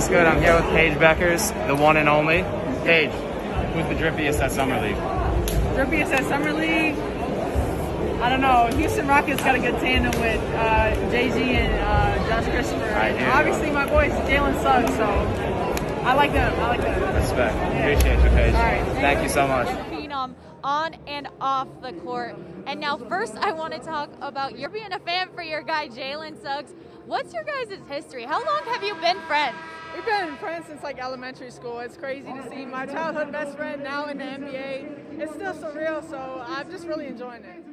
Paige Bueckers, the one and only. Paige, who's the drippiest at Summer League? Drippiest at Summer League. I don't know. Houston Rockets got a good tandem with uh, Jay Z and uh, Josh Christopher. I And do. obviously, my boy Jalen Suggs. So I like them. I like them. Respect. Appreciate you, Paige. All right. Thank you so much. phenom on and off the court. And now, first, I want to talk about you're being a fan for your guy Jalen Suggs. What's your guys' history? How long have you been friends? We've been friends since like elementary school. It's crazy to see my childhood best friend now in the NBA. It's still surreal, so I'm just really enjoying it.